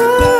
Ooh.